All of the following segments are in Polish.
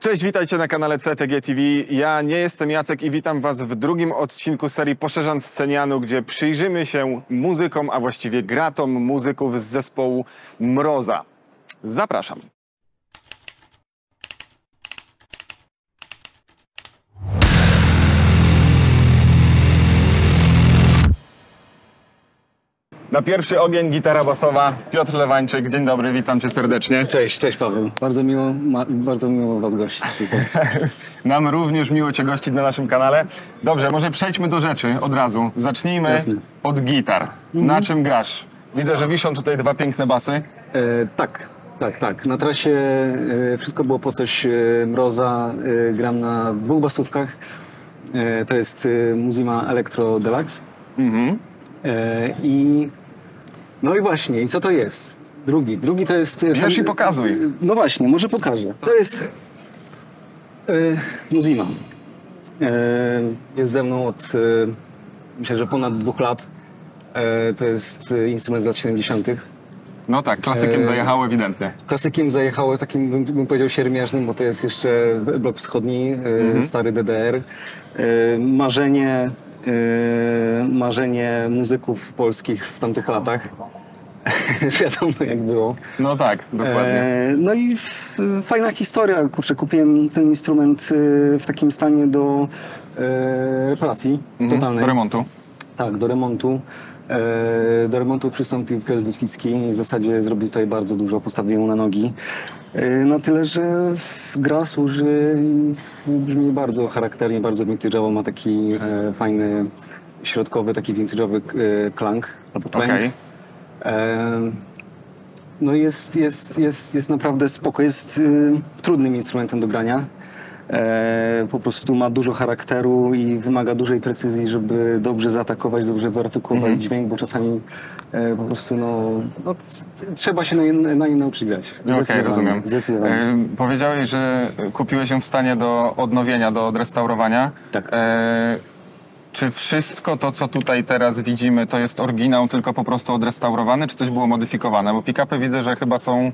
Cześć, witajcie na kanale CTG TV. Ja nie jestem Jacek i witam Was w drugim odcinku serii Poszerzan Scenianu, gdzie przyjrzymy się muzykom, a właściwie gratom muzyków z zespołu Mroza. Zapraszam. Na pierwszy ogień gitara basowa Piotr Lewańczyk. Dzień dobry, witam Cię serdecznie. Cześć, cześć Paweł. Bardzo miło, ma, bardzo miło Was gościć. Nam również miło Cię gościć na naszym kanale. Dobrze, może przejdźmy do rzeczy od razu. Zacznijmy Jasne. od gitar. Na czym grasz? Widzę, że wiszą tutaj dwa piękne basy. E, tak, tak, tak. Na trasie e, wszystko było po coś e, mroza. E, gram na dwóch basówkach. E, to jest e, Muzima Electro Deluxe. Mhm. I no i właśnie, i co to jest? Drugi. Drugi to jest. e, Bierz i pokazuj. No właśnie, może pokażę. To jest e, Muzima. E, jest ze mną od e, myślę, że ponad dwóch lat. E, to jest e, instrument z lat 70. No tak, klasykiem zajechało ewidentnie. Klasykiem zajechało takim, bym, bym powiedział, siermiężnym, bo to jest jeszcze blok wschodni, e, stary DDR. E, marzenie, e, marzenie muzyków polskich w tamtych latach. Wiadomo jak było. No tak, dokładnie. E, no i f, fajna historia. Kurczę, kupiłem ten instrument e, w takim stanie do e, reparacji Mhm, totalnej. Do remontu. Tak, do remontu. E, Do remontu przystąpił Piotr Witwicki i w zasadzie zrobił tutaj bardzo dużo, postawił ją na nogi. E, Na tyle, że gra służy brzmi bardzo charakternie, bardzo vintage'owo, ma taki fajny, środkowy, taki vintage'owy klang albo twang. Okej. No jest, jest, jest, jest naprawdę spoko. Jest y, trudnym instrumentem do grania. E, po prostu ma dużo charakteru i wymaga dużej precyzji, żeby dobrze zaatakować, dobrze wyartykułować Mhm. dźwięk, bo czasami e, po prostu no, no, trzeba się na na nie nauczyć grać. Okej, Zdecydowanie, rozumiem. E, powiedziałeś, że kupiłeś ją w stanie do odnowienia, do odrestaurowania. Tak. E, czy wszystko to, co tutaj teraz widzimy, to jest oryginał, tylko po prostu odrestaurowany, czy coś było modyfikowane? Bo pick-upy widzę, że chyba są...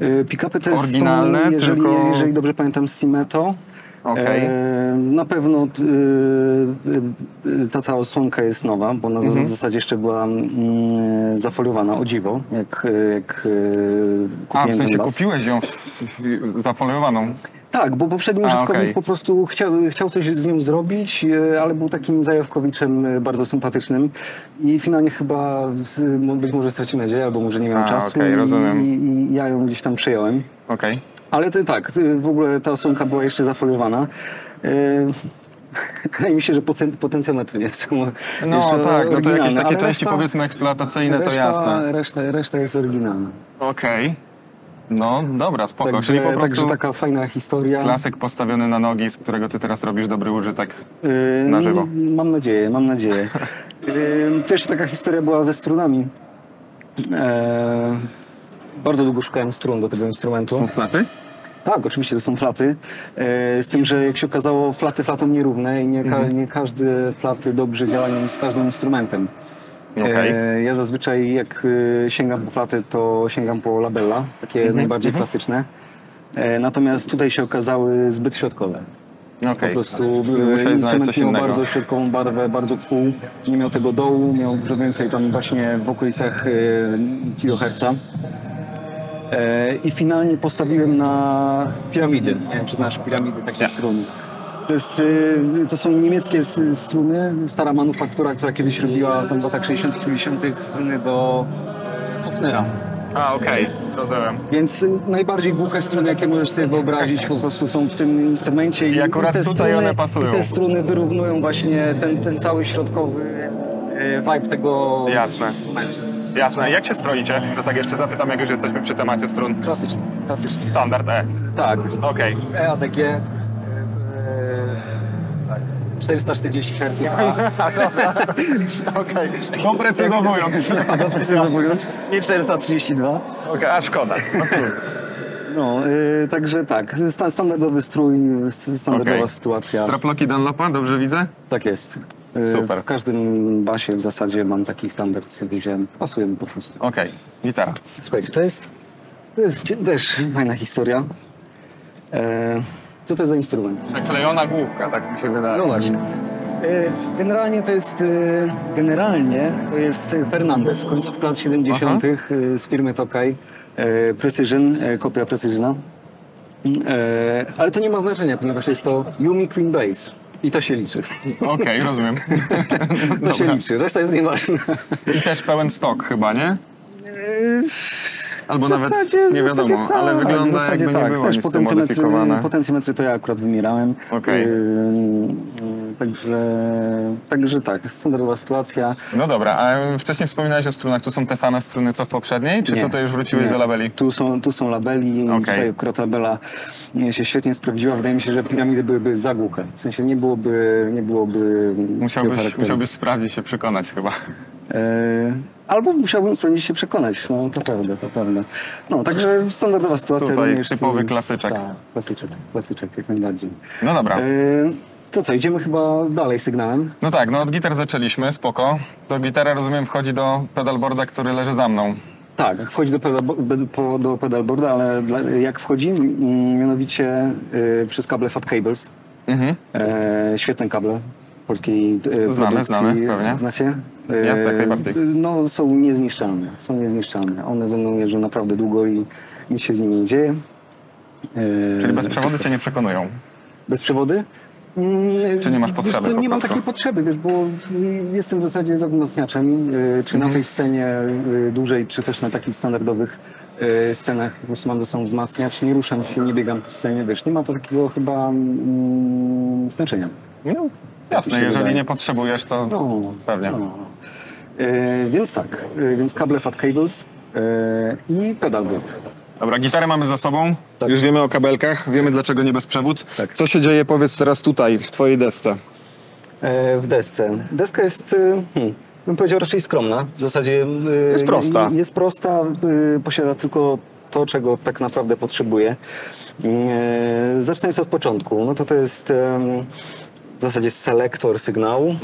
E, Pick-upy jest, Oryginalne, są, jeżeli, tylko- jeżeli dobrze pamiętam, Simeto. Okej. E, na pewno e, ta cała osłonka jest nowa, bo ona Mhm. w zasadzie jeszcze była mm, zafoliowana, o dziwo, jak, jak e, kupiłem A, w sensie kupiłeś ją w, w, w, zafoliowaną. Tak, bo poprzedni A, użytkownik okej. po prostu chciał, chciał coś z nią zrobić, e, ale był takim zajawkowiczem e, bardzo sympatycznym i finalnie chyba mo- być może stracił nadzieję, albo może nie miał A, czasu okej, rozumiem. i, i ja ją gdzieś tam przejąłem. Okej. Ale ty, tak, ty, w ogóle ta osłonka była jeszcze zafoliowana. E, Wydaje mi się, że poten, potencjometry nie są No jeszcze tak, no to jakieś takie części reszta- powiedzmy eksploatacyjne, to reszta, jasne. Reszta, reszta jest oryginalna. Okej. No dobra, spoko. Także, Czyli po prostu także taka fajna historia. klasyk postawiony na nogi, z którego ty teraz robisz dobry użytek. Yy, Na żywo. Mam nadzieję, mam nadzieję. Yy, To jeszcze taka historia była ze strunami. E, bardzo długo szukałem strun do tego instrumentu. Są flaty? Tak, oczywiście to są flaty. E, z tym, że jak się okazało, flaty flatom nierówne i nie, ka- Mhm. nie każde flaty dobrze działają z każdym instrumentem. Okej. E, ja zazwyczaj jak e, sięgam po flaty, to sięgam po labella, takie Mhm, najbardziej klasyczne. E, natomiast tutaj się okazały zbyt środkowe. Okej. Po prostu znaleźć instrument miał innego. bardzo środkową barwę, bardzo cool. Nie miał tego dołu, miał dużo więcej tam właśnie w okolicach e, kiloherca. E, I finalnie postawiłem na piramidy. Nie wiem, czy znasz piramidy, takie Nie. struny. To, jest, e, to są niemieckie struny, stara manufaktura, która kiedyś robiła tam w latach 60 70 struny do Hofnera. A, okej, rozumiem. Więc y, najbardziej głuche struny, jakie możesz sobie wyobrazić, po prostu są w tym instrumencie. I akurat te tutaj one pasują. I te struny wyrównują właśnie ten, ten cały środkowy y, vibe tego Jasne. instrumentu. Jasne. Jak się stroicie? Że tak jeszcze zapytam, jak już jesteśmy przy temacie strun. Klasycznie. klasycznie. Standard E. Tak. Okej. EADG. y, y, 440 Hz. Okej. Doprecyzowując. Doprecyzowując. Nie 432. Okej, a szkoda. No. No, y, także tak. sta- Standardowy strój, standardowa Okej. sytuacja. Straploki Dunlopa, dobrze widzę? Tak jest. Y, Super. W każdym basie w zasadzie mam taki standard sobie wziąłem. Pasuje mi po prostu. Okej, gitara. Słuchajcie, to jest, to jest też fajna historia. E, co to jest za instrument? Przeklejona główka, tak mi się wydaje. No właśnie. E, Generalnie to jest e, generalnie to jest Fernandez, końcówka lat 70. e, z firmy Tokai. e, Precision, kopia Precisiona. Ale to nie ma znaczenia, ponieważ jest to Yumi Queen Base. I to się liczy. Okej, rozumiem. To się liczy, reszta jest nieważna. I też pełen stok chyba, nie? Albo W nawet nie wiadomo, tak, ale wygląda w zasadzie jakby nie tak. było Też potencjometry, potencjometry to ja akurat wymierałem. Okej. Yy, także, także tak, standardowa sytuacja. No dobra, a wcześniej wspominałeś o strunach. Tu są te same struny co w poprzedniej? Czy Nie. tutaj już wróciłeś Nie. do labeli? Tu są, tu są labeli, Okej. tutaj akurat labela nie, się świetnie sprawdziła. Wydaje mi się, że piramidy byłyby za głuche. W sensie nie byłoby, nie byłoby Musiałbyś, musiałbyś sprawdzić się, przekonać chyba. E, Albo musiałbym sprawdzić się przekonać, no to prawda, to prawda. No, także standardowa sytuacja. Tutaj również typowy klasyczek. Tak, klasyczek, klasyczek, jak najbardziej. No dobra. E, to co, idziemy chyba dalej sygnałem? No tak, no od gitar zaczęliśmy, spoko. To gitara, rozumiem, wchodzi do pedalboarda, który leży za mną. Tak, wchodzi do, pedalbo- do pedalboarda, ale jak wchodzi? Mianowicie y, przez kable Fat Cables. Mhm. E, świetne kable polskiej e, Znamy, produkcji. znamy, pewnie. Znacie? E, Jasne, jak najbardziej. No, są niezniszczalne. Są niezniszczalne. One ze mną jeżdżą naprawdę długo i nic się z nimi nie dzieje. E, Czyli bez przewodu cię nie przekonują. Bez przewody? Mm, Czy nie masz wiesz potrzeby co, po Nie mam takiej potrzeby, wiesz, bo jestem w zasadzie za wzmacniaczem, y, czy Mhm. na tej scenie dużej, czy też na takich standardowych scenach po prostu mam sobą wzmacniacz, nie ruszam się, nie biegam po scenie, wiesz, nie ma to takiego chyba mm, znaczenia. No, jasne, się jeżeli wydaje. nie potrzebujesz, to No, pewnie. No. Y, więc tak, y, więc kable Fat Cables y, i pedalboard. Dobra, gitarę mamy za sobą. Tak. Już wiemy o kabelkach, wiemy dlaczego nie bez przewód. Tak. Co się dzieje, powiedz teraz tutaj, w twojej desce. E, w desce. Deska jest, y, hmm, bym powiedział, raczej skromna. W zasadzie y, Jest prosta. y, Jest prosta, y, posiada tylko to, czego tak naprawdę potrzebuje. Zacznę od początku. No to to jest w zasadzie selektor sygnału.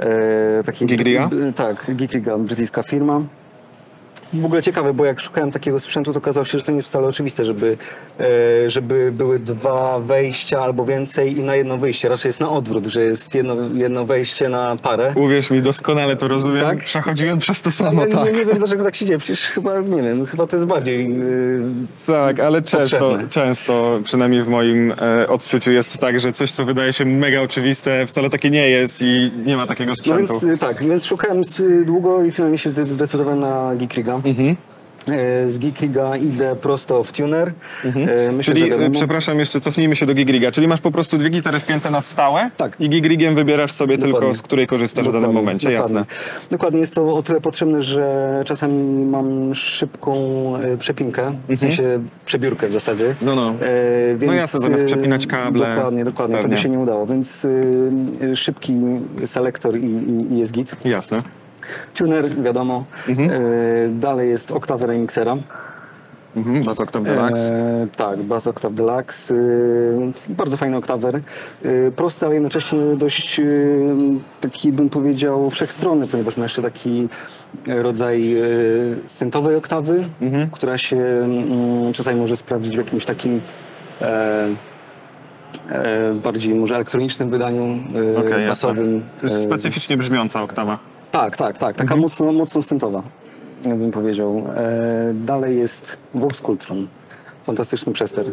E, taki Gigriga? Tak, Gigriga, brytyjska firma. W ogóle ciekawe, bo jak szukałem takiego sprzętu, to okazało się, że to nie jest wcale oczywiste, żeby, e, żeby były dwa wejścia albo więcej i na jedno wyjście. Raczej jest na odwrót, że jest jedno, jedno wejście na parę. Uwierz mi, doskonale to rozumiem. Tak? Przechodziłem przez to samo, Ale tak. nie, nie wiem, dlaczego tak się dzieje. Przecież chyba, nie wiem, chyba to jest bardziej... Yy, Tak, ale często, Potrzebne. często, przynajmniej w moim e, odczuciu jest tak, że coś, co wydaje się mega oczywiste, wcale takie nie jest i nie ma takiego no sprzętu. więc y, tak, więc szukałem długo i finalnie się zde- zdecydowałem na Geekriga. Mhm. E, Z Geekriga idę prosto w tuner. E, Myślę, Mhm. Czyli, że e, przepraszam, jeszcze cofnijmy się do Gigriga. Czyli masz po prostu dwie gitary wpięte na stałe Tak. i Gigrigiem wybierasz sobie Dokładnie. tylko, z której korzystasz w danym Dokładnie, momencie, dokładnie. jasne. Dokładnie, jest to o tyle potrzebne, że czasami mam szybką przepinkę, w sensie przebiórkę w zasadzie. Mhm. No, no. E, więc, jasne, zamiast przepinać kable, Dokładnie, dokładnie, to by się nie udało, więc szybki selektor i, i, i jest git. Jasne. Tuner, wiadomo. Mhm. E, dalej jest oktawa remixera. Mhm. Bass Octave Deluxe. E, tak, Bass Octave Deluxe. E, bardzo fajny oktawer. E, prosty, ale jednocześnie dość e, taki, bym powiedział, wszechstronny, ponieważ ma jeszcze taki rodzaj e, syntowej oktawy, Mhm. która się mm, czasami może sprawdzić w jakimś takim e, e, bardziej może elektronicznym wydaniu e, jasne. basowym. Specyficznie brzmiąca oktawa. Tak, tak, tak. Taka Mhm. mocno, mocno syntowa, bym powiedział. E, dalej jest Vox Cultron. Fantastyczny przester.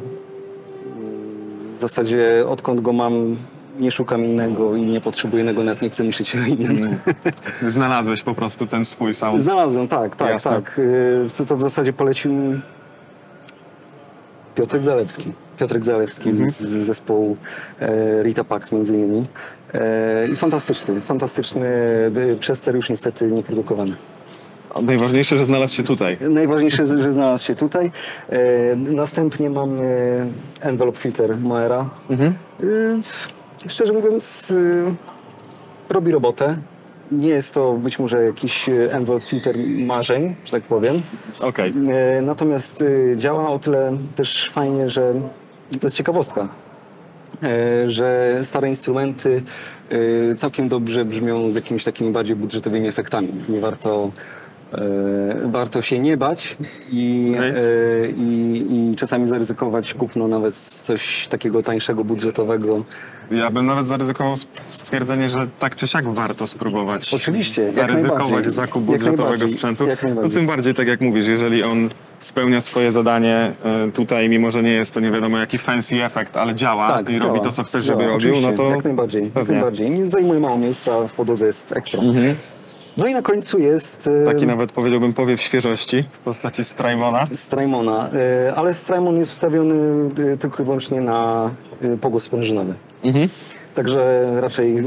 W zasadzie odkąd go mam, nie szukam innego i nie potrzebuję innego, nawet nie chcę myśleć o innym. Znalazłeś po prostu ten swój sound. Znalazłem, tak, tak, Jasne. tak. E, To, to w zasadzie polecił mi Piotrek Zalewski. Piotrek Zalewski Mhm. z zespołu e, Rita Pax między innymi. E, I fantastyczny, fantastyczny przester już niestety nieprodukowany. Najważniejsze, że znalazł się tutaj. Najważniejsze, że znalazł się tutaj. E, następnie mam e, envelope filter Moera. Mhm. Szczerze mówiąc, robi robotę. Nie jest to być może jakiś e, envelope filter marzeń, że tak powiem. Okej. E, natomiast e, działa o tyle też fajnie, że to jest ciekawostka. Że stare instrumenty całkiem dobrze brzmią z jakimiś takimi bardziej budżetowymi efektami. Nie warto warto się nie bać i, e, i, i czasami zaryzykować kupno nawet coś takiego tańszego, budżetowego. Ja bym nawet zaryzykował stwierdzenie, że tak czy siak warto spróbować. Oczywiście, jak Zaryzykować zakup Jak budżetowego sprzętu. jak no tym bardziej, tak jak mówisz, jeżeli on spełnia swoje zadanie e, tutaj, mimo że nie jest to nie wiadomo jaki fancy efekt, ale działa i robi Tak, działa. to, co chcesz, Działa, żeby robił, no to Jak najbardziej, jak pewnie. najbardziej. Nie zajmuje mało miejsca, w podłodze jest ekstra. Mhm. No i na końcu jest e, taki nawet powiedziałbym powiew świeżości w postaci Strymona. Strymona, e, ale Strymon jest ustawiony e, tylko i wyłącznie na pogłos sprężynowy. Mhm. Także raczej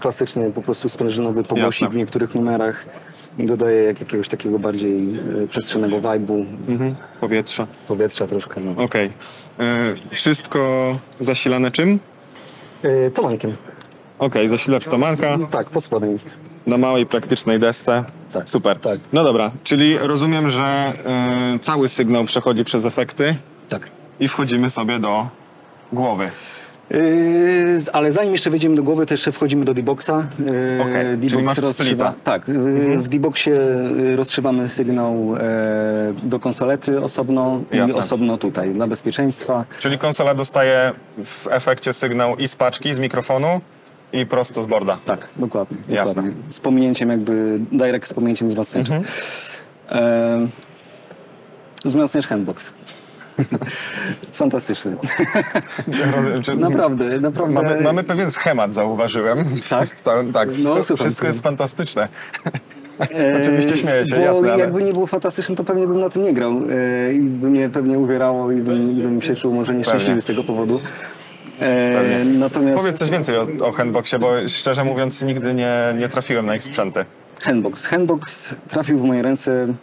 klasyczny po prostu sprężynowy pogłosik w niektórych numerach dodaje jak jakiegoś takiego bardziej przestrzennego vibe'u, Mhm. Powietrza. powietrza troszkę. No. Okej. E, Wszystko zasilane czym? Tomankiem. Okej, zasilacz to manka Tak, pod spodem jest. na małej, praktycznej desce. Tak. Super. Tak. No dobra, czyli rozumiem, że e, cały sygnał przechodzi przez efekty Tak. i wchodzimy sobie do głowy. Yy, ale zanim jeszcze wejdziemy do głowy, to jeszcze wchodzimy do D-Boxa. Yy, Okej, D-Box masz splita. Tak, yy, w D-Boxie yy, rozszywamy sygnał e, do konsolety osobno Jasne. i osobno tutaj dla bezpieczeństwa. Czyli konsola dostaje w efekcie sygnał i z paczki, z mikrofonu i prosto z borda. Tak, dokładnie. Jasne. dokładnie. Z pominięciem jakby, direct z pominięciem wzmacniacza. Mhm. E, wzmacniacz handbox. Fantastyczny. Naprawdę, naprawdę. Mamy, mamy pewien schemat, zauważyłem. Tak? W całym, tak, wszystko, No, wszystko jest fantastyczne. E, Oczywiście śmieję się, bo jasne, ale- jakby nie było fantastyczne, to pewnie bym na tym nie grał e, i by mnie pewnie uwierało i bym, i bym się czuł może nieszczęśliwy z tego powodu. E, natomiast Powiedz coś więcej o, o handboxie, bo szczerze mówiąc nigdy nie, nie trafiłem na ich sprzęty. Handbox. Handbox trafił w moje ręce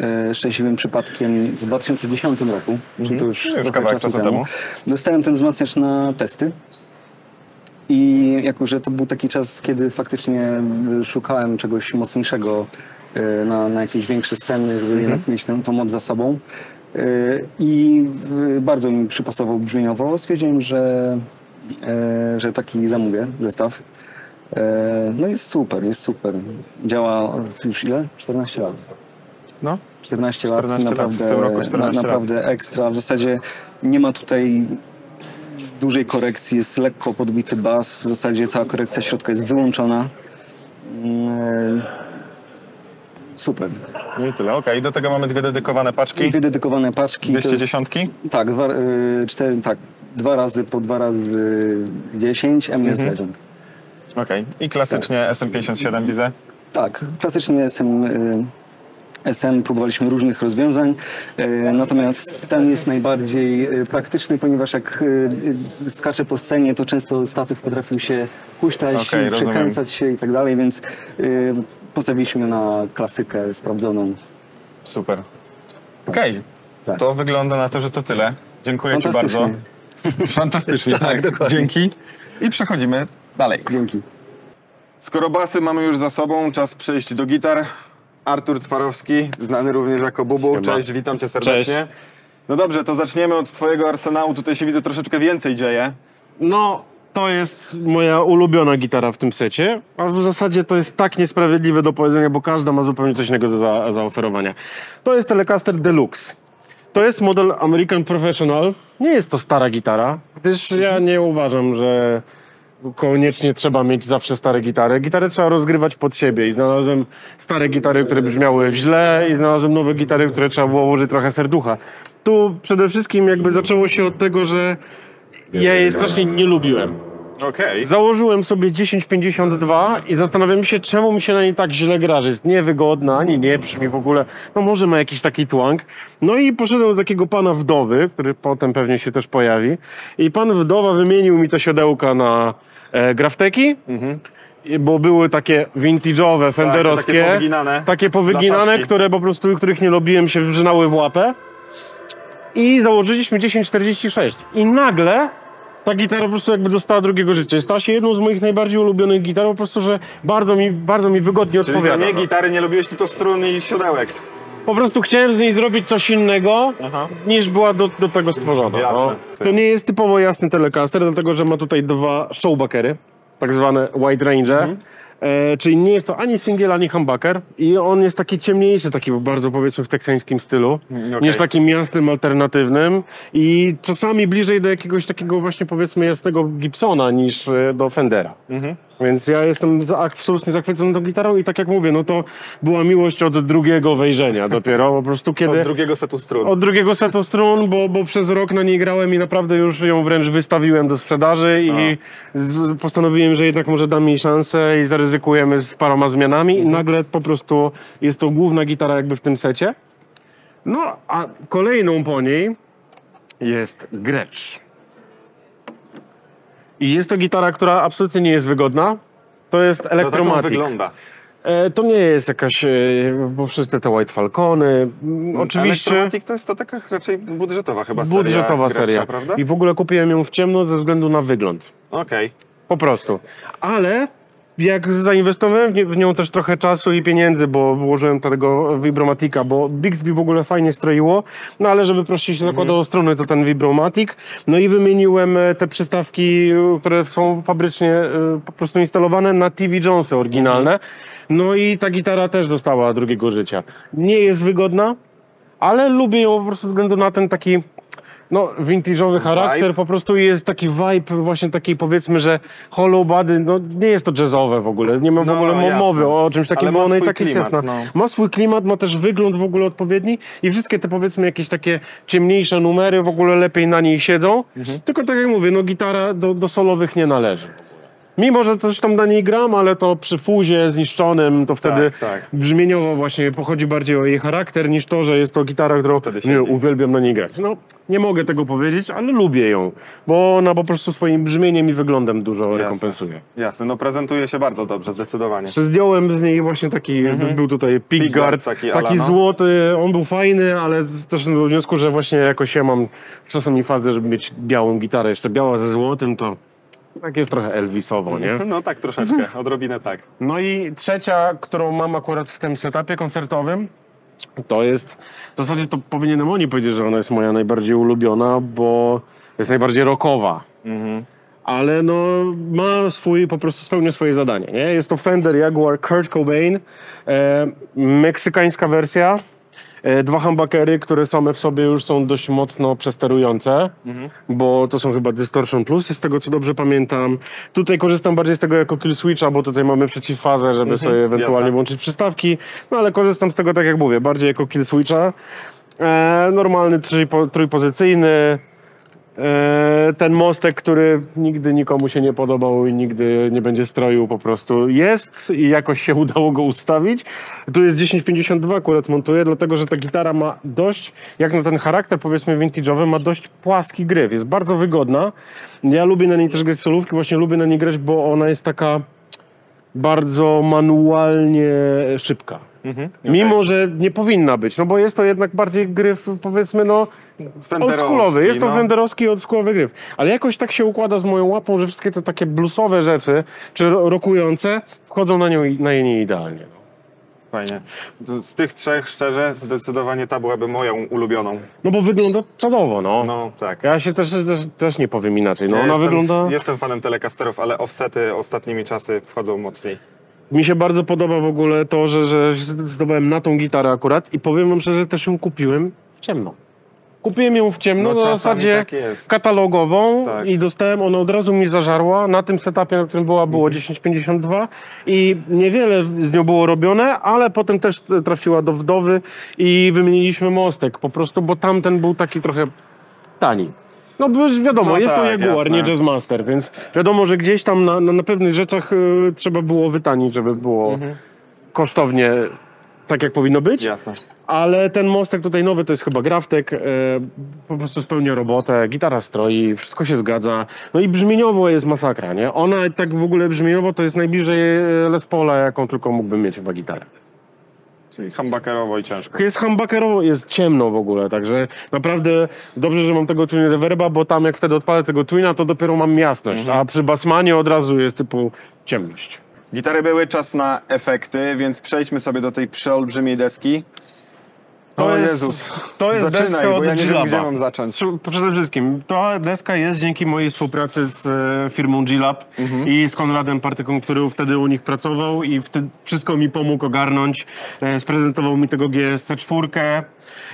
e, szczęśliwym przypadkiem w 2010 roku, czyli to już, Mhm. Już trochę kawałek czasu czasu temu. temu. Dostałem ten wzmacniacz na testy. I jako, że to był taki czas, kiedy faktycznie szukałem czegoś mocniejszego e, na, na jakieś większe sceny, żeby Mhm. jednak mieć tę, tą moc za sobą. E, I bardzo mi przypasował brzmieniowo. Stwierdziłem, że, e, że taki zamówię zestaw. E, No jest super, jest super. Działa już ile? 14 lat. No, 14, 14 lat, lat, naprawdę, roku 14 na, lat. naprawdę ekstra. W zasadzie nie ma tutaj dużej korekcji, jest lekko podbity bas. W zasadzie cała korekcja środka jest wyłączona. Super. no i tyle. Okej, do tego mamy dwie dedykowane paczki. I wydedykowane paczki. to jest- 210? Tak, dwa, y, cztery, tak, dwa razy po dwa razy 10 MS Mhm. Legend. Okej. I klasycznie Tak. SM57 widzę. Tak, klasycznie SM, y, SM próbowaliśmy różnych rozwiązań, y, natomiast ten jest najbardziej y, praktyczny, ponieważ jak y, skacze po scenie, to często statyw potrafił się huśtać, rozumiem. przekręcać się i tak dalej, więc postawiliśmy na klasykę sprawdzoną. Super. Okej, Tak. to wygląda na to, że to tyle. Dziękuję Ci bardzo. Fantastycznie. Fantastycznie, tak, Tak, dokładnie. Dzięki. I przechodzimy dalej. Dzięki. Skoro basy mamy już za sobą, czas przejść do gitar. Artur Twarowski, znany również jako Bubu. Siema. Cześć, witam cię serdecznie. Cześć. No dobrze, to zaczniemy od twojego arsenału. Tutaj się widzę troszeczkę więcej dzieje. No, to jest moja ulubiona gitara w tym secie, a w zasadzie to jest tak niesprawiedliwe do powiedzenia, bo każda ma zupełnie coś innego do za, zaoferowania. To jest Telecaster Deluxe. To jest model American Professional. Nie jest to stara gitara, gdyż ja nie uważam, że koniecznie trzeba mieć zawsze stare gitary. Gitarę trzeba rozgrywać pod siebie i znalazłem stare gitary, które brzmiały źle i znalazłem nowe gitary, które trzeba było włożyć trochę serducha. Tu przede wszystkim jakby zaczęło się od tego, że ja jej strasznie nie lubiłem. Okej. Założyłem sobie 1052 i zastanawiam się, czemu mi się na niej tak źle gra, że jest niewygodna, ani nie brzmi w ogóle. No może ma jakiś taki twang. No i poszedłem do takiego pana wdowy, który potem pewnie się też pojawi. I pan wdowa wymienił mi te siodełka na e, grafteki. I- Bo były takie vintage'owe, fenderowskie, takie powyginane. takie powyginane, Blaszaczki. które po prostu, których nie lubiłem, się wrzynały w łapę. I założyliśmy 1046. I nagle ta gitara po prostu jakby dostała drugiego życia. Stała się jedną z moich najbardziej ulubionych gitar, po prostu, że bardzo mi, bardzo mi wygodnie Czyli to odpowiada. nie gitary nie lubiłeś, tylko strun i siodełek. Po prostu chciałem z niej zrobić coś innego, Aha. niż była do, do tego stworzona. Jasne. No. To nie jest typowo jasny Telecaster, dlatego że ma tutaj dwa showbackery, tak zwane wide range. E, czyli nie jest to ani singiel, ani humbucker i on jest taki ciemniejszy, taki bardzo powiedzmy w teksańskim stylu, Mm, okej. niż takim jasnym, alternatywnym i czasami bliżej do jakiegoś takiego właśnie powiedzmy jasnego Gibsona niż e, do Fendera. Mhm. Więc ja jestem za, absolutnie zachwycony tą gitarą i tak jak mówię, no to była miłość od drugiego wejrzenia dopiero, po prostu kiedy... Od drugiego setu strun. Od drugiego setu strun, bo, bo przez rok na niej grałem i naprawdę już ją wręcz wystawiłem do sprzedaży i z, postanowiłem, że jednak może dam jej szansę i zaryzykujemy z paroma zmianami i nagle po prostu jest to główna gitara jakby w tym secie. No, a kolejną po niej jest Gretsch. I jest to gitara, która absolutnie nie jest wygodna. To jest tak on Electromatic. wygląda. E, to nie jest jakaś, e, bo wszyscy te White Falcony. mm, Oczywiście Electromatic to jest to taka raczej budżetowa chyba seria. budżetowa Gretsza, seria. prawda? I w ogóle kupiłem ją w ciemno ze względu na wygląd. Okej. Po prostu. Ale jak zainwestowałem w nią też trochę czasu i pieniędzy, bo włożyłem tego Vibromatica, bo Bixby w ogóle fajnie stroiło, no ale żeby prościej się zakładało struny, to ten Vibromatic. No i wymieniłem e, te przystawki, które są fabrycznie e, po prostu instalowane na TV Jonesy oryginalne. No i ta gitara też dostała drugiego życia. Nie jest wygodna, ale lubię ją po prostu względu na ten taki no, vintage'owy charakter, po prostu jest taki vibe właśnie takiej powiedzmy, że hollow body, no nie jest to jazzowe w ogóle, nie No, w ogóle mo- jasne. mowy o czymś takim, bo ma ona i tak jest jasna. no. Ma swój klimat, ma też wygląd w ogóle odpowiedni i wszystkie te powiedzmy jakieś takie ciemniejsze numery w ogóle lepiej na niej siedzą, Mhm. tylko tak jak mówię, no gitara do, do solowych nie należy. Mimo, że coś tam na niej gram, ale to przy fuzie zniszczonym, to wtedy Tak, tak. brzmieniowo właśnie pochodzi bardziej o jej charakter niż to, że jest to gitara, którą nie, uwielbiam na niej grać. No, nie mogę tego powiedzieć, ale lubię ją, bo ona po prostu swoim brzmieniem i wyglądem dużo rekompensuje. Jasne, no prezentuje się bardzo dobrze, zdecydowanie. Zdjąłem z niej właśnie taki, był tutaj Pickguard, taki taki, ala, no. złoty, on był fajny, ale też do wniosku, że właśnie jakoś ja mam czasami fazę, żeby mieć białą gitarę, jeszcze biała ze złotym, to tak jest trochę Elvisowo, nie? No tak troszeczkę, odrobinę tak. No i trzecia, którą mam akurat w tym setupie koncertowym, to jest, w zasadzie to powinienem oni powiedzieć, że ona jest moja najbardziej ulubiona, bo jest najbardziej rockowa. Ale no, ma swój, po prostu spełnia swoje zadanie, nie? Jest to Fender Jaguar Kurt Cobain, e, meksykańska wersja, dwa humbuckery, które same w sobie już są dość mocno przesterujące, bo to są chyba Distortion Plus, z tego co dobrze pamiętam. Tutaj korzystam bardziej z tego jako kill switcha, bo tutaj mamy przeciwfazę, żeby sobie ewentualnie jasne. włączyć przystawki, no ale korzystam z tego, tak jak mówię, bardziej jako kill switcha. E, normalny trójpo, trójpozycyjny, E, ten mostek, który nigdy nikomu się nie podobał i nigdy nie będzie stroił, po prostu jest i jakoś się udało go ustawić. Tu jest 1052 akurat montuję, dlatego że ta gitara ma dość, jak na ten charakter powiedzmy vintage'owy, ma dość płaski gryw, jest bardzo wygodna. Ja lubię na niej też grać solówki, właśnie lubię na niej grać, bo ona jest taka bardzo manualnie szybka. Mimo, że nie powinna być, no bo jest to jednak bardziej gryf, powiedzmy, no oldschoolowy. Jest to no. wenderowski oldschoolowy gryf. Ale jakoś tak się układa z moją łapą, że wszystkie te takie bluesowe rzeczy, czy ro- rokujące, wchodzą na, nią, na nie idealnie. Fajnie. Z tych trzech, szczerze, zdecydowanie ta byłaby moją ulubioną. no bo wygląda czadowo, no. No tak. Ja się też, też, też nie powiem inaczej. No Ja ona jestem, wygląda... Jestem fanem telecasterów, ale offsety ostatnimi czasy wchodzą mocniej. Mi się bardzo podoba w ogóle to, że, że się zdecydowałem na tą gitarę akurat i powiem wam szczerze, też ją kupiłem w ciemno. Kupiłem ją w ciemno No, na zasadzie tak katalogową Tak. i dostałem, ona od razu mi zażarła. Na tym setupie, na którym była, było Mhm. 1052 i niewiele z nią było robione, ale potem też trafiła do wdowy i wymieniliśmy mostek po prostu, bo tamten był taki trochę tani. No bo już wiadomo, No jest to tak, Jaguar, jasne. nie Jazzmaster, więc wiadomo, że gdzieś tam na, na, na pewnych rzeczach y, trzeba było wytanić, żeby było Mhm. kosztownie tak, jak powinno być. Jasne. Ale ten mostek tutaj nowy to jest chyba Graftek, e, po prostu spełnia robotę, gitara stroi, wszystko się zgadza. No i brzmieniowo jest masakra, nie? Ona tak w ogóle brzmieniowo to jest najbliżej e, Les Paula, jaką tylko mógłbym mieć chyba gitarę. Czyli humbuckerowo i ciężko. Jest humbuckerowo, jest ciemno w ogóle, także naprawdę dobrze, że mam tego twin reverba, bo tam jak wtedy odpalę tego twina, to dopiero mam jasność, a przy Bassmanie od razu jest typu ciemność. Gitary były, czas na efekty, więc przejdźmy sobie do tej przeolbrzymiej deski. To o jest, Jezus. to jest Zaczynaj, deska bo od ja nie wiem, G-Laba. gdzie mam zacząć. Przede wszystkim, ta deska jest dzięki mojej współpracy z e, firmą G-Lab Mhm. i z Konradem Partyką, który wtedy u nich pracował i wtedy wszystko mi pomógł ogarnąć. E, sprezentował mi tego GSC4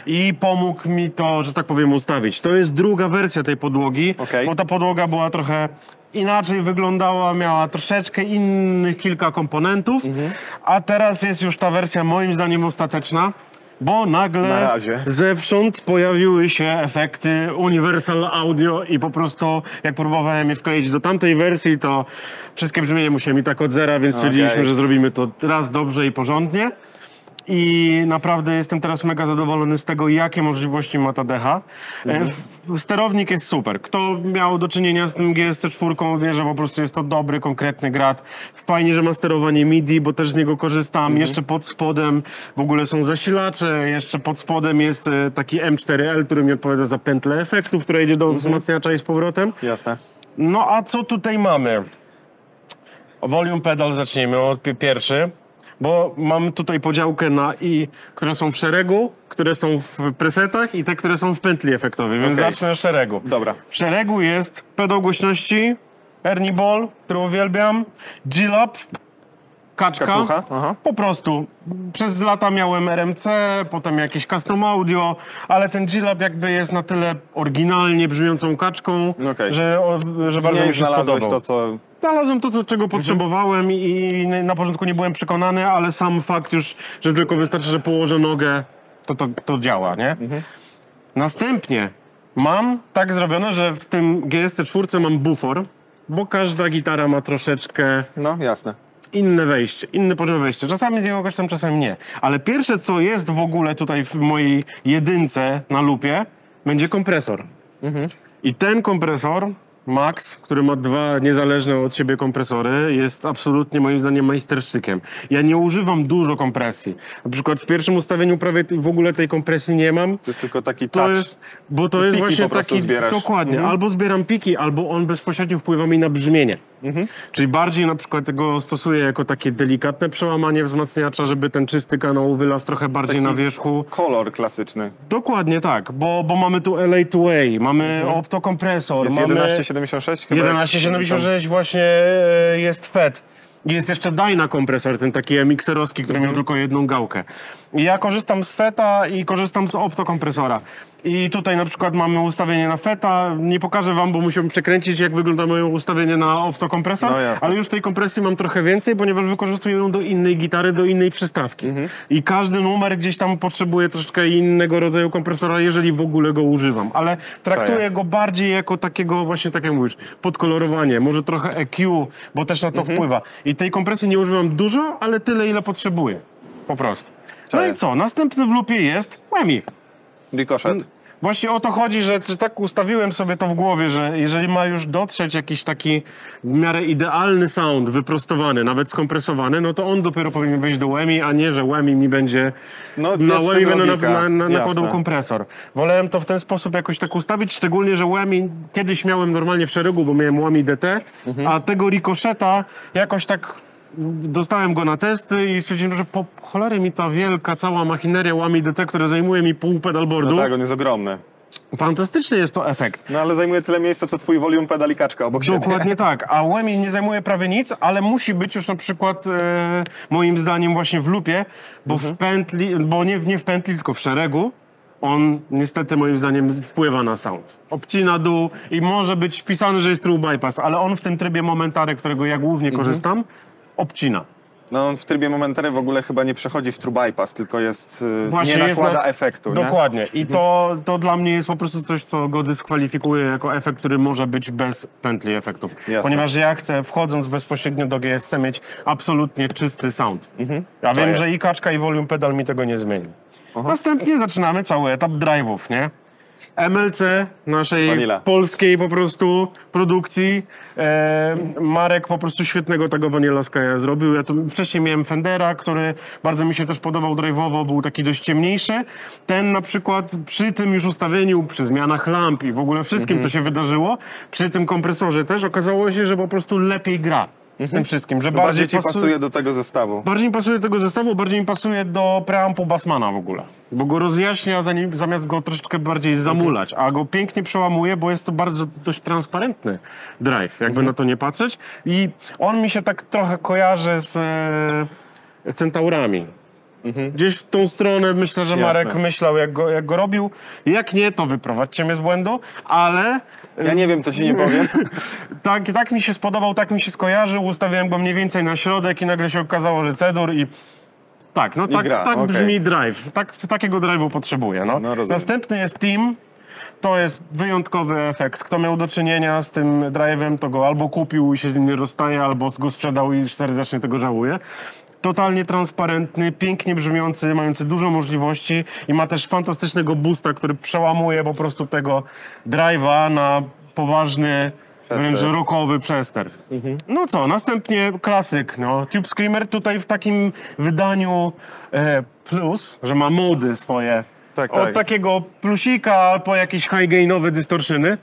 i pomógł mi to, że tak powiem, ustawić. To jest druga wersja tej podłogi, Okej. bo ta podłoga była trochę inaczej wyglądała, miała troszeczkę innych kilka komponentów, Mhm. a teraz jest już ta wersja moim zdaniem ostateczna. Bo nagle Na razie. zewsząd pojawiły się efekty Universal Audio i po prostu jak próbowałem je wkleić do tamtej wersji, to wszystkie brzmienie musiałem mi tak od zera, więc stwierdziliśmy, że zrobimy to raz dobrze i porządnie. I naprawdę jestem teraz mega zadowolony z tego, jakie możliwości ma ta decha. E, w- Sterownik jest super. Kto miał do czynienia z tym GSC4 wie, że po prostu jest to dobry, konkretny grat. Fajnie, że ma sterowanie MIDI, bo też z niego korzystam. Jeszcze pod spodem w ogóle są zasilacze, jeszcze pod spodem jest e, taki M4L, który mi odpowiada za pętlę efektów, która idzie do wzmacniacza i z powrotem. Jasne. No a co tutaj mamy? Volume pedal zacznijmy od pi- pierwszy, bo mamy tutaj podziałkę na i, które są w szeregu, które są w presetach i te, które są w pętli efektowej, więc Okej. zacznę od szeregu. Dobra. W szeregu jest pedał głośności, Ernie Ball, który uwielbiam, G-Lab, kaczka. Kaczucha, aha. Po prostu. Przez lata miałem RMC, potem jakieś custom audio, ale ten G-Lab jakby jest na tyle oryginalnie brzmiącą kaczką, Okej. że, że bardzo mi się spodobał. to, co... Znalazłem to, co, czego potrzebowałem i na początku nie byłem przekonany, ale sam fakt już, że tylko wystarczy, że położę nogę, to to, to działa, nie? Następnie mam tak zrobione, że w tym GSC4 mam bufor, bo każda gitara ma troszeczkę No, jasne. inne wejście, inny poziom wejścia. Czasami z niego kosztem, czasami nie. Ale pierwsze, co jest w ogóle tutaj w mojej jedynce na lupie, będzie kompresor. I ten kompresor, Max, który ma dwa niezależne od siebie kompresory, jest absolutnie moim zdaniem majstersztykiem. Ja nie używam dużo kompresji. Na przykład w pierwszym ustawieniu prawie w ogóle tej kompresji nie mam. To jest tylko taki To touch. jest, bo to jest właśnie taki. zbierasz. Dokładnie. Mhm. Albo zbieram piki, albo on bezpośrednio wpływa mi na brzmienie. Mhm. Czyli bardziej na przykład tego stosuję jako takie delikatne przełamanie wzmacniacza, żeby ten czysty kanał wylazł trochę bardziej Taki na wierzchu. Kolor klasyczny. Dokładnie tak, bo, bo mamy tu LA2A, mamy optokompresor, Mhm. Jest mamy 1176 chyba? 1176 właśnie e, jest FET. Jest jeszcze Dyna kompresor, ten taki MXerowski, który Mhm. miał tylko jedną gałkę. I ja korzystam z FETA i korzystam z optokompresora. I tutaj na przykład mamy ustawienie na FETA. Nie pokażę wam, bo musiałbym przekręcić, jak wygląda moje ustawienie na optokompresor. No jasne. ale już tej kompresji mam trochę więcej, ponieważ wykorzystuję ją do innej gitary, do innej przystawki. Mhm. I każdy numer gdzieś tam potrzebuje troszeczkę innego rodzaju kompresora, jeżeli w ogóle go używam. Ale traktuję Fair. go bardziej jako takiego właśnie, tak jak mówisz, podkolorowanie, może trochę EQ, bo też na to Mhm. wpływa. I tej kompresji nie używam dużo, ale tyle, ile potrzebuję. Po prostu. No i co? Następny w lupie jest Whammy. Ricochet. Właśnie o to chodzi, że tak ustawiłem sobie to w głowie, że jeżeli ma już dotrzeć jakiś taki w miarę idealny sound, wyprostowany, nawet skompresowany, no to on dopiero powinien wejść do Whammy, a nie, że Whammy mi będzie... No, na tym będę na, na, na, nakładał kompresor. Wolałem to w ten sposób jakoś tak ustawić, szczególnie, że Whammy kiedyś miałem normalnie w szeregu, bo miałem Whammy DT, Mhm. a tego Ricocheta jakoś tak dostałem go na testy i stwierdziłem, że po cholery mi ta wielka cała machineria DT, która zajmuje mi pół pedalboardu, No tak, on jest ogromny. Fantastyczny jest to efekt. No ale zajmuje tyle miejsca, co twój volume pedal i kaczka obok siebie. Dokładnie tak, a Whammy nie zajmuje prawie nic, ale musi być już na przykład e, moim zdaniem właśnie w lupie, bo w pętli, bo nie, nie w pętli, tylko w szeregu, on niestety moim zdaniem wpływa na sound. Obcina dół i może być wpisany, że jest true bypass, ale on w tym trybie momentary, którego ja głównie korzystam, obcina. No on w trybie momentary w ogóle chyba nie przechodzi w true bypass, tylko jest... y, Właśnie nie jest nakłada na- efektu, nie? Dokładnie. I to, to dla mnie jest po prostu coś, co go dyskwalifikuje jako efekt, który może być bez pętli efektów. Jasne. Ponieważ ja chcę, wchodząc bezpośrednio do GSC, mieć absolutnie czysty sound. Ja wiem, Czaję. że i kaczka, i volume pedal mi tego nie zmieni. Następnie zaczynamy cały etap drive'ów, nie? MLC naszej Vanilla. polskiej po prostu produkcji. E, Marek po prostu świetnego tego Vanilla Sky'a zrobił. Ja tu wcześniej miałem Fendera, który bardzo mi się też podobał drive'owo, był taki dość ciemniejszy. Ten na przykład przy tym już ustawieniu, przy zmianach lamp i w ogóle wszystkim, co się wydarzyło, przy tym kompresorze też okazało się, że po prostu lepiej gra. Z tym wszystkim, że Mhm. Bardziej bardziej, ci pasuje do tego zestawu. Bardziej mi pasuje do tego zestawu, bardziej mi pasuje do preampu Bassmana w ogóle. Bo go rozjaśnia, zanim, zamiast go troszeczkę bardziej zamulać. A go pięknie przełamuje, bo jest to bardzo dość transparentny drive, jakby na to nie patrzeć. I on mi się tak trochę kojarzy z e, Centaurami. Gdzieś w tą stronę myślę, że Jasne. Marek myślał, jak go, jak go robił. Jak nie, to wyprowadźcie mnie z błędu, ale Ja nie wiem, co ci nie powiem. tak, tak mi się spodobał, tak mi się skojarzył, ustawiłem go mniej więcej na środek i nagle się okazało, że cedur i tak, no tak, gra, tak okej. brzmi drive, tak, takiego drive'u potrzebuję, no. No. Następny jest team, to jest wyjątkowy efekt. Kto miał do czynienia z tym drive'em, to go albo kupił i się z nim nie rozstaje, albo go sprzedał i serdecznie tego żałuje. Totalnie transparentny, pięknie brzmiący, mający dużo możliwości i ma też fantastycznego boosta, który przełamuje po prostu tego drive'a na poważny, wręcz rockowy przester. No co, następnie klasyk, no. Tube Screamer tutaj w takim wydaniu e, plus, że ma mody swoje. Tak, Od tak. takiego plusika po jakieś high gainowe distortiony.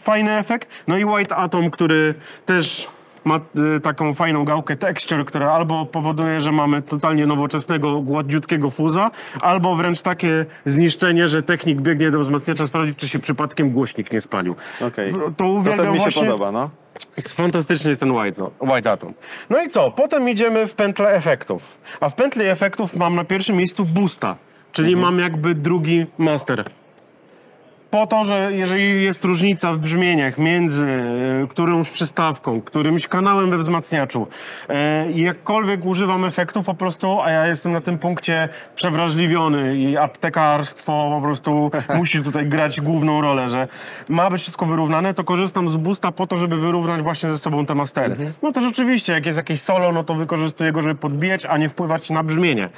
Fajny efekt. No i White Atom, który też ma y, taką fajną gałkę texture, która albo powoduje, że mamy totalnie nowoczesnego, gładziutkiego fuza, albo wręcz takie zniszczenie, że technik biegnie do wzmacniacza sprawdzić, czy się przypadkiem głośnik nie spalił. Okej. To To uwielbiam ten mi się właśnie... podoba, no. Jest Fantastyczny jest ten White, no, White Atom. No i co? Potem idziemy w pętlę efektów. A w pętli efektów mam na pierwszym miejscu boosta, czyli mam jakby drugi master. Po to, że jeżeli jest różnica w brzmieniach między e, którąś przystawką, którymś kanałem we wzmacniaczu e, jakkolwiek używam efektów po prostu, a ja jestem na tym punkcie przewrażliwiony i aptekarstwo po prostu musi tutaj grać główną rolę, że ma być wszystko wyrównane, to korzystam z boosta po to, żeby wyrównać właśnie ze sobą te mastery. No to rzeczywiście, jak jest jakieś solo, no to wykorzystuję go, żeby podbijać, a nie wpływać na brzmienie.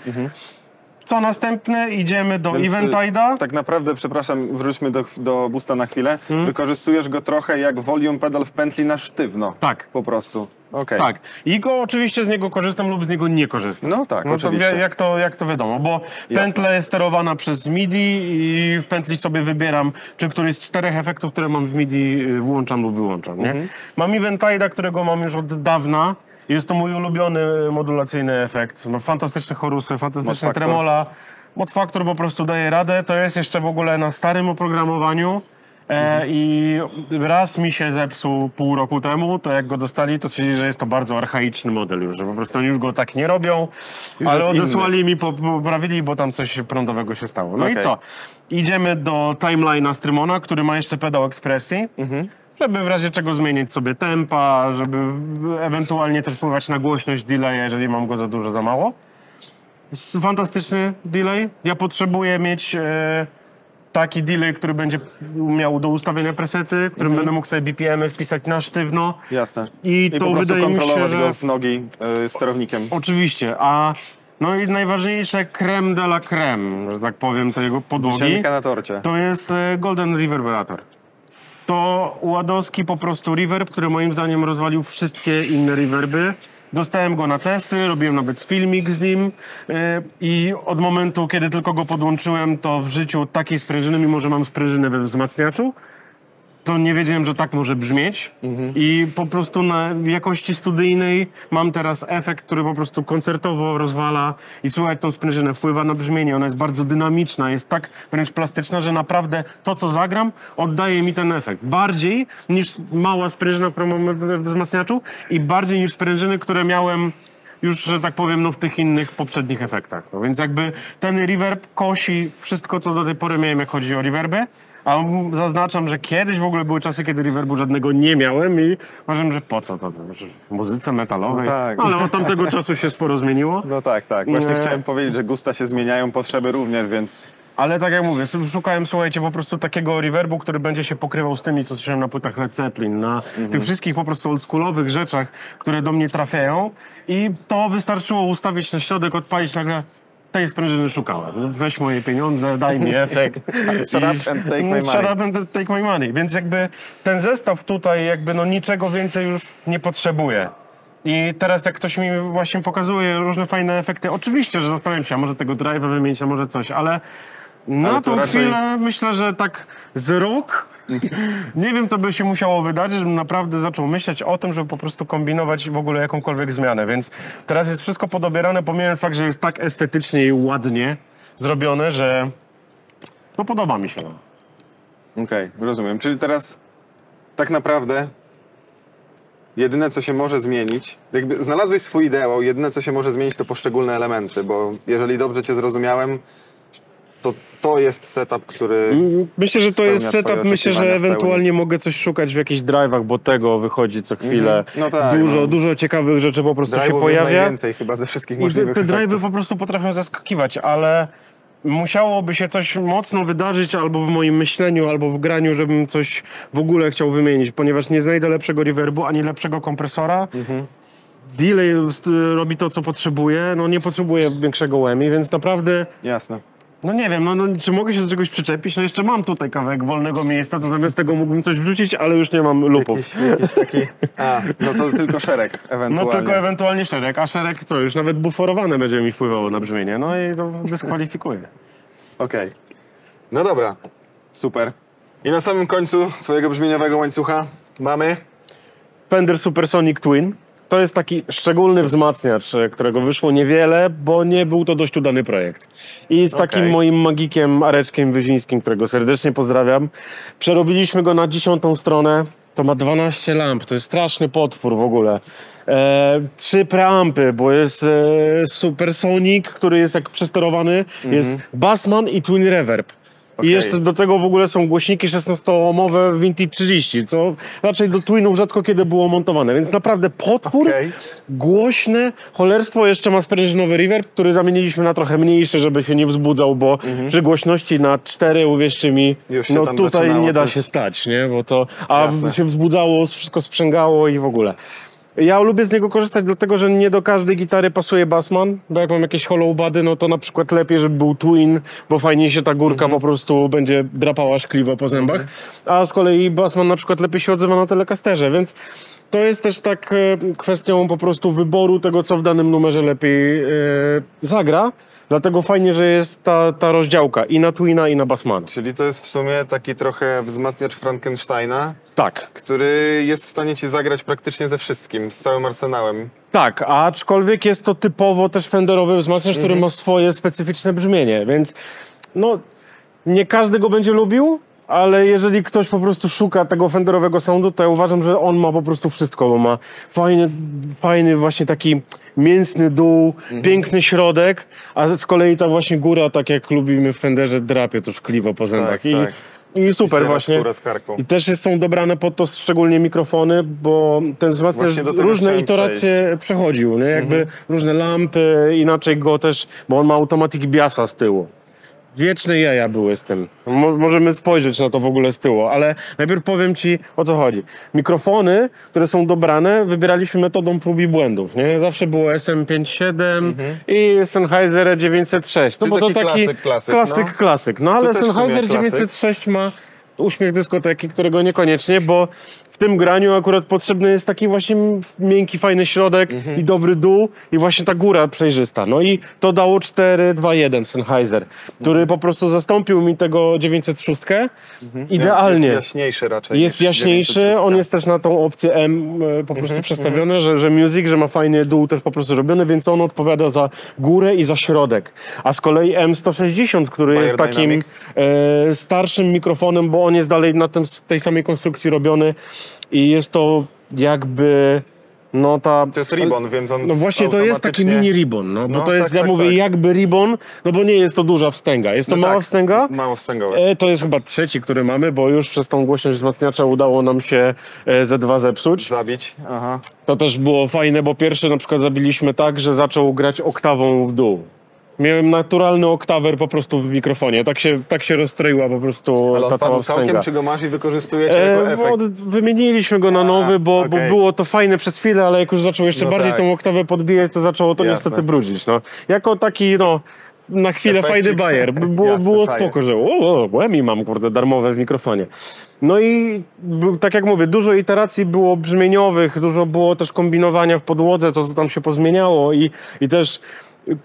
Co następne? Idziemy do Więc, y, Eventide'a. Tak naprawdę, przepraszam, wróćmy do, do busta na chwilę. Hmm? Wykorzystujesz go trochę jak volume pedal w pętli na sztywno. Tak. Po prostu. Okej. Tak. I go oczywiście z niego korzystam lub z niego nie korzystam. No tak, No to oczywiście. wie- jak to, jak to wiadomo, bo pętla jest sterowana przez MIDI i w pętli sobie wybieram, czy któryś z czterech efektów, które mam w MIDI y, włączam lub wyłączam, nie? Mhm. Mam Eventide'a, którego mam już od dawna. Jest to mój ulubiony modulacyjny efekt. Ma fantastyczne chorusy, fantastyczne Mod tremola. Mod Factor po prostu daje radę. To jest jeszcze w ogóle na starym oprogramowaniu. E, I raz mi się zepsuł pół roku temu, to jak go dostali, to stwierdzili, że jest to bardzo archaiczny model już, że po prostu oni już go tak nie robią, ale jest inny. odesłali mi, po- poprawili, bo tam coś prądowego się stało. No i Okej. co? Idziemy do timeline'a Strymona, który ma jeszcze pedał ekspresji. Żeby w razie czego zmienić sobie tempa, żeby ewentualnie też wpływać na głośność delay, jeżeli mam go za dużo, za mało. Fantastyczny delay. Ja potrzebuję mieć e, taki delay, który będzie miał do ustawienia presety, którym będę mógł sobie BPM-y wpisać na sztywno. Jasne. I, I to wydaje mi się, że... go z nogi y, sterownikiem. Oczywiście, a no i najważniejsze creme de la creme, że tak powiem, tego podłogi, na torcie. to jest e, Golden Reverberator. To Ładowski po prostu reverb, który moim zdaniem rozwalił wszystkie inne reverby. Dostałem go na testy, robiłem nawet filmik z nim e, i od momentu, kiedy tylko go podłączyłem, to w życiu takiej sprężyny, mimo że mam sprężynę we wzmacniaczu, to nie wiedziałem, że tak może brzmieć. I po prostu na jakości studyjnej mam teraz efekt, który po prostu koncertowo rozwala i słychać tą sprężynę, wpływa na brzmienie. Ona jest bardzo dynamiczna, jest tak wręcz plastyczna, że naprawdę to, co zagram, oddaje mi ten efekt. Bardziej niż mała sprężyna, którą mam we wzmacniaczu i bardziej niż sprężyny, które miałem już, że tak powiem, no w tych innych poprzednich efektach. No więc jakby ten reverb kosi wszystko, co do tej pory miałem, jak chodzi o reverby. A zaznaczam, że kiedyś w ogóle były czasy, kiedy reverbu żadnego nie miałem i uważam, że po co to? to w muzyce metalowej. No tak. Ale od tamtego czasu się sporo zmieniło. No tak, tak. Właśnie Nie. chciałem powiedzieć, że gusta się zmieniają, potrzeby również, więc Ale tak jak mówię, szukałem, słuchajcie, po prostu takiego reverbu, który będzie się pokrywał z tymi, co słyszałem na płytach Led Zeppelin, na tych wszystkich po prostu oldschoolowych rzeczach, które do mnie trafiają i to wystarczyło ustawić na środek, odpalić nagle tej sprężyny szukałem. Weź moje pieniądze, daj mi efekt. Shut up and take my Shut money. up and take my money. Więc jakby ten zestaw tutaj jakby no niczego więcej już nie potrzebuje. I teraz jak ktoś mi właśnie pokazuje różne fajne efekty, oczywiście, że zastanawiam się, a może tego drive'a wymienić, a może coś, ale Na Ale tą raczej- chwilę myślę, że tak z rok. Nie wiem, co by się musiało wydarzyć, żebym naprawdę zaczął myśleć o tym, żeby po prostu kombinować w ogóle jakąkolwiek zmianę. Więc teraz jest wszystko podobierane, pomijając fakt, że jest tak estetycznie i ładnie zrobione, że no podoba mi się. Okej, rozumiem. Czyli teraz tak naprawdę jedyne, co się może zmienić, jakby znalazłeś swój ideał, jedyne, co się może zmienić, to poszczególne elementy, bo jeżeli dobrze cię zrozumiałem, to to jest setup, który... Myślę, że to jest setup. Myślę, że ewentualnie mogę coś szukać w jakichś drive'ach, bo tego wychodzi co chwilę. Mhm. No tak, dużo, no. dużo ciekawych rzeczy po prostu się Drive'ów jest pojawia. najwięcej chyba ze wszystkich I te, możliwych te drive'y po prostu potrafią zaskakiwać, ale musiałoby się coś mocno wydarzyć albo w moim myśleniu, albo w graniu, żebym coś w ogóle chciał wymienić, ponieważ nie znajdę lepszego reverbu ani lepszego kompresora. Mhm. Delay st- robi to, co potrzebuje. No nie potrzebuje większego łemi, więc naprawdę, Jasne. No nie wiem, no, no, czy mogę się do czegoś przyczepić? No jeszcze mam tutaj kawałek wolnego miejsca, to zamiast tego mógłbym coś wrzucić, ale już nie mam lupów. Jakiś, jakiś taki... A, no to tylko szereg No ewentualnie. tylko ewentualnie szereg, a szereg co, już nawet buforowane będzie mi wpływało na brzmienie, no i to dyskwalifikuje. Okej. No dobra. Super. I na samym końcu twojego brzmieniowego łańcucha mamy... Fender Supersonic Twin. To jest taki szczególny wzmacniacz, e, którego wyszło niewiele, bo nie był to dość udany projekt. I z takim Okej. moim magikiem Areczkiem Wyzińskim, którego serdecznie pozdrawiam, przerobiliśmy go na dziesiątą stronę. To ma 12 lamp, to jest straszny potwór w ogóle. E, trzy preampy, bo jest e, Supersonic, który jest jak przesterowany, jest Bassman i Twin Reverb. Okej. I jeszcze do tego w ogóle są głośniki 16-omowe Vintage 30, co raczej do Twinów rzadko kiedy było montowane, więc naprawdę potwór, Okej. głośne, cholerstwo jeszcze ma sprężynowy reverb, który zamieniliśmy na trochę mniejszy, żeby się nie wzbudzał, bo przy głośności na 4, uwierzcie mi, Mhm. No tutaj nie da coś- się stać, nie, bo to, a Jasne. się wzbudzało, wszystko sprzęgało i w ogóle. Ja lubię z niego korzystać, dlatego że nie do każdej gitary pasuje Bassman, bo jak mam jakieś hollow body, no to na przykład lepiej, żeby był Twin, bo fajniej się ta górka Mhm. po prostu będzie drapała szkliwo po zębach, a z kolei Bassman na przykład lepiej się odzywa na telecasterze, więc to jest też tak e, kwestią po prostu wyboru tego, co w danym numerze lepiej e, zagra, dlatego fajnie, że jest ta, ta rozdziałka i na Twina, i na Bassmana. Czyli to jest w sumie taki trochę wzmacniacz Frankensteina, Tak. który jest w stanie ci zagrać praktycznie ze wszystkim, z całym arsenałem. Tak, aczkolwiek jest to typowo też Fenderowy wzmacniacz, który ma swoje specyficzne brzmienie, więc no nie każdy go będzie lubił, ale jeżeli ktoś po prostu szuka tego Fenderowego soundu, to ja uważam, że on ma po prostu wszystko, bo ma fajny, fajny właśnie taki mięsny dół, piękny środek, a z kolei ta właśnie góra, tak jak lubimy w Fenderze, drapie to szkliwo po zębach. Tak, I, tak. I super Ściera właśnie. I też są dobrane pod to szczególnie mikrofony, bo ten wzmacniacz różne iteracje przechodził, nie? Jakby Mhm. różne lampy, inaczej go też, bo on ma automatic biasa z tyłu. Wieczne jaja były z tym. Mo- możemy spojrzeć na to w ogóle z tyłu, ale najpierw powiem ci o co chodzi. Mikrofony, które są dobrane, wybieraliśmy metodą prób i błędów. Nie? Zawsze było SM57 i Sennheiser 906. No Czyli bo to taki taki klasyk, klasyk, klasyk, no. klasyk. No ale Sennheiser klasyk. 906 ma uśmiech dyskoteki, którego niekoniecznie, bo w tym graniu akurat potrzebny jest taki właśnie miękki, fajny środek Mhm. i dobry dół i właśnie ta góra przejrzysta. No i to dało 4-2-1 Sennheiser, który po prostu zastąpił mi tego 906 idealnie. Jest jaśniejszy raczej. Jest jaśniejszy, 906. on jest też na tą opcję M e, po prostu przestawiony, że, że music, że ma fajny dół też po prostu zrobiony, więc on odpowiada za górę i za środek. A z kolei M160, który Bayer jest takim e, starszym mikrofonem, bo on jest dalej na tym, tej samej konstrukcji robiony i jest to jakby no ta... To jest ribbon, więc on No właśnie to jest taki automatycznie- mini ribbon, no, bo No, to jest, tak, ja tak, mówię tak. jakby ribbon, no bo nie jest to duża wstęga. Jest to No mała tak, wstęga, Mało wstęgowe. E, To jest chyba trzeci, który mamy, bo już przez tą głośność wzmacniacza udało nam się e, Z2 zepsuć. Zabić. Aha. To też było fajne, bo pierwszy na przykład zabiliśmy tak, że zaczął grać oktawą w dół. Miałem naturalny oktawer po prostu w mikrofonie. Tak się, tak się rozstroiła po prostu Ale ta cała padł całkiem, wstęga. czy go masz i wykorzystujecie jako E, efekt? od, wymieniliśmy go na nowy, bo, bo okej. było to fajne przez chwilę, ale jak już zaczął jeszcze No bardziej tak. tą oktawę podbijać, to zaczęło to Jasne. niestety brudzić. No. Jako taki, no, na chwilę Efekcik. fajny bajer. By Było, Jasne, było spoko, że o, o, łemi mam, kurde, darmowe w mikrofonie. No i tak jak mówię, dużo iteracji było brzmieniowych, dużo było też kombinowania w podłodze, co, co tam się pozmieniało i, i też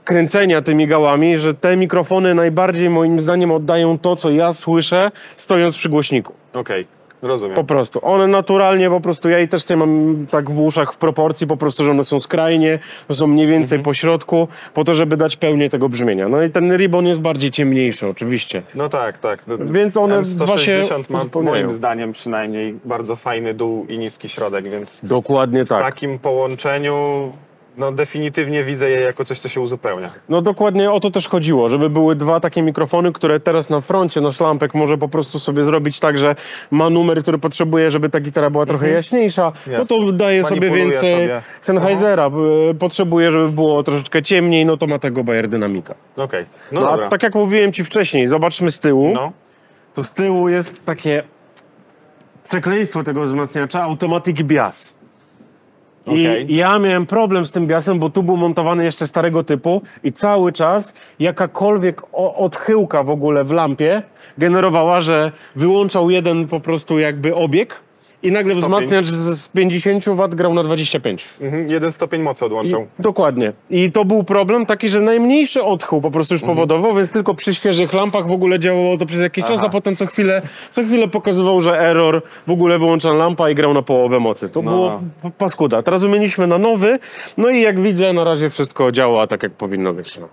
kręcenia tymi gałami, że te mikrofony najbardziej moim zdaniem oddają to, co ja słyszę stojąc przy głośniku. Okej, rozumiem. Po prostu. One naturalnie po prostu, ja i też nie mam tak w uszach w proporcji, po prostu, że one są skrajnie, że są mniej więcej po środku, po to, żeby dać pełnię tego brzmienia. No i ten ribbon jest bardziej ciemniejszy oczywiście. No tak, tak. No, Więc one dwa się M160 ma uzupełniają. moim zdaniem przynajmniej bardzo fajny dół i niski środek, więc Dokładnie w tak. takim połączeniu no definitywnie widzę je jako coś, co się uzupełnia. No dokładnie o to też chodziło, żeby były dwa takie mikrofony, które teraz na froncie nasz lampek może po prostu sobie zrobić tak, że ma numer, który potrzebuje, żeby ta gitara była trochę jaśniejsza, no Jasne. to daje sobie Manipuluje więcej sobie. Sennheisera. Y, Potrzebuje, żeby było troszeczkę ciemniej, no to ma tego Bayer Dynamika. Okej, no, No, dobra. a tak jak mówiłem ci wcześniej, zobaczmy z tyłu, No, to z tyłu jest takie przekleństwo tego wzmacniacza Automatic Bias. Okej. I ja miałem problem z tym biasem, bo tu był montowany jeszcze starego typu i cały czas jakakolwiek odchyłka w ogóle w lampie generowała, że wyłączał jeden po prostu jakby obieg i nagle Stopień. wzmacniacz z z 50 W grał na 25. mhm. jeden stopień mocy I, odłączał. dokładnie. I to był problem taki, że najmniejszy odchył po prostu już Mhm. powodował, więc tylko przy świeżych lampach w ogóle działało to przez jakiś czas, Aha. a potem co chwilę, co chwilę pokazywał, że error, w ogóle wyłącza lampa i grał na połowę mocy. To No. było paskuda. Teraz wymieniliśmy na nowy, no i jak widzę, na razie wszystko działa tak, jak powinno być. No.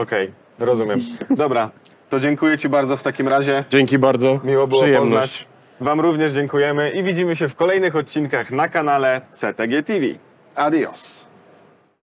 Okej, rozumiem. Dobra, to dziękuję Ci bardzo w takim razie. Dzięki bardzo. Miło było Przyjemność. poznać. Wam również dziękujemy i widzimy się w kolejnych odcinkach na kanale CTG TV. Adios.